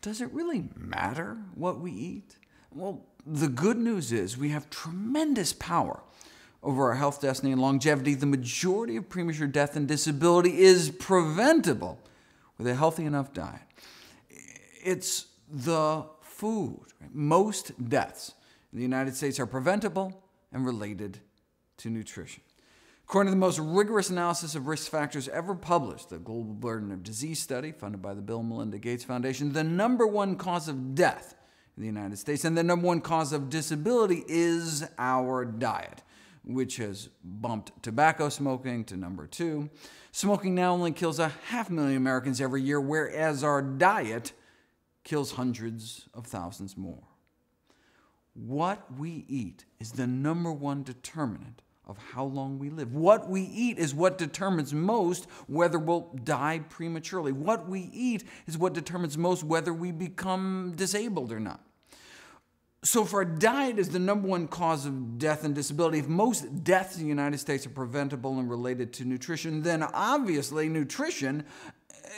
Does it really matter what we eat? Well, the good news is we have tremendous power over our health, destiny, and longevity. The majority of premature death and disability is preventable with a healthy enough diet. It's the food. Most deaths in the United States are preventable and related to nutrition. According to the most rigorous analysis of risk factors ever published, the Global Burden of Disease Study, funded by the Bill and Melinda Gates Foundation, the number one cause of death in the United States and the number one cause of disability is our diet, which has bumped tobacco smoking to number two. Smoking now only kills a half million Americans every year, whereas our diet kills hundreds of thousands more. What we eat is the number one determinant of how long we live. What we eat is what determines most whether we'll die prematurely. What we eat is what determines most whether we become disabled or not. So if our diet is the number one cause of death and disability, if most deaths in the United States are preventable and related to nutrition, then obviously nutrition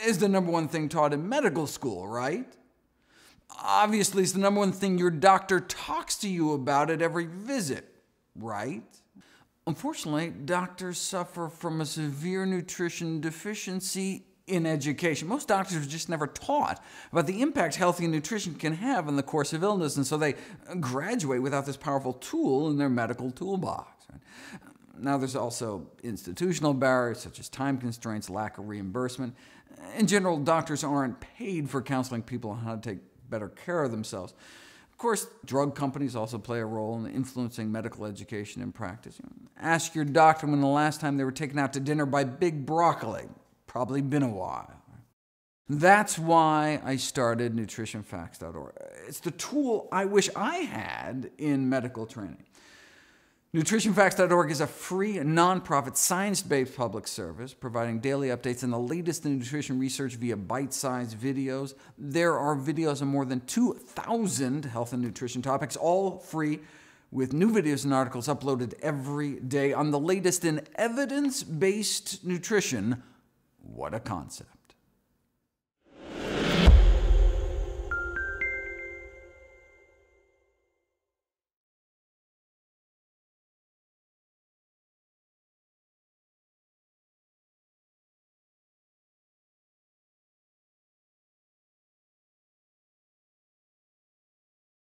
is the number one thing taught in medical school, right? Obviously, it's the number one thing your doctor talks to you about at every visit, right? Unfortunately, doctors suffer from a severe nutrition deficiency in education. Most doctors are just never taught about the impact healthy nutrition can have on the course of illness, and so they graduate without this powerful tool in their medical toolbox. Now there's also institutional barriers, such as time constraints, lack of reimbursement. In general, doctors aren't paid for counseling people on how to take better care of themselves. Of course, drug companies also play a role in influencing medical education and practice. Ask your doctor when the last time they were taken out to dinner by Big Broccoli. Probably been a while. That's why I started nutritionfacts.org. It's the tool I wish I had in medical training. NutritionFacts.org is a free, nonprofit, science-based public service providing daily updates on the latest in nutrition research via bite-sized videos. There are videos on more than 2,000 health and nutrition topics, all free, with new videos and articles uploaded every day on the latest in evidence-based nutrition what a concept.